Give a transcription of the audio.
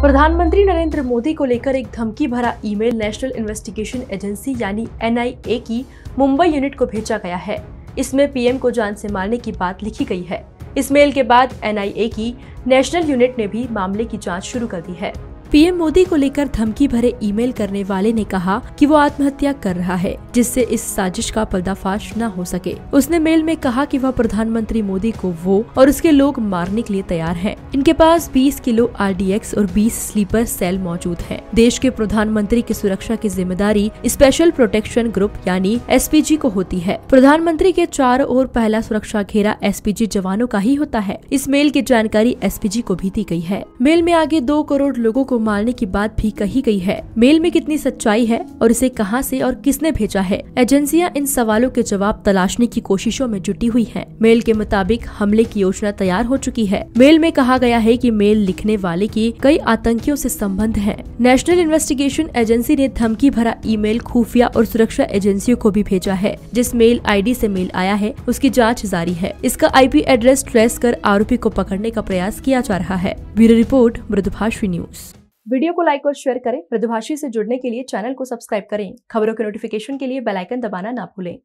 प्रधानमंत्री नरेंद्र मोदी को लेकर एक धमकी भरा ईमेल नेशनल इन्वेस्टिगेशन एजेंसी यानी एनआईए की मुंबई यूनिट को भेजा गया है। इसमें पीएम को जान से मारने की बात लिखी गई है। इस मेल के बाद एनआईए की नेशनल यूनिट ने भी मामले की जाँच शुरू कर दी है पीएम मोदी को लेकर धमकी भरे ईमेल करने वाले ने कहा कि वो आत्महत्या कर रहा है, जिससे इस साजिश का पर्दाफाश न हो सके उसने मेल में कहा कि वह प्रधानमंत्री मोदी को वो और उसके लोग मारने के लिए तैयार हैं। इनके पास 20 किलो आरडीएक्स और 20 स्लीपर सेल मौजूद हैं। देश के प्रधानमंत्री की सुरक्षा की ज़िम्मेदारी स्पेशल प्रोटेक्शन ग्रुप यानी एसपीजी को होती है प्रधानमंत्री के चारों ओर पहला सुरक्षा घेरा एसपीजी जवानों का ही होता है इस मेल की जानकारी को भी दी गई है। मेल में आगे दो करोड़ लोगों को मारने की बात भी कही गई है। मेल में कितनी सच्चाई है और इसे कहाँ से और किसने भेजा है? एजेंसियाँ इन सवालों के जवाब तलाशने की कोशिशों में जुटी हुई हैं। मेल के मुताबिक हमले की योजना तैयार हो चुकी है। मेल में कहा गया है कि मेल लिखने वाले की कई आतंकियों से संबंध है। नेशनल इन्वेस्टिगेशन एजेंसी ने धमकी भरा ईमेल खुफिया और सुरक्षा एजेंसियों को भी भेजा है। जिस मेल आईडी से मेल आया है, उसकी जाँच जारी है। इसका आईपी एड्रेस ट्रेस कर आरोपी को पकड़ने का किया जा रहा है। Bureau report, Mridubhashi news. Video को लाइक और शेयर करें। मृदुभाषी से जुड़ने के लिए चैनल को सब्सक्राइब करें। खबरों के नोटिफिकेशन के लिए बेलाइकन दबाना ना भूलें।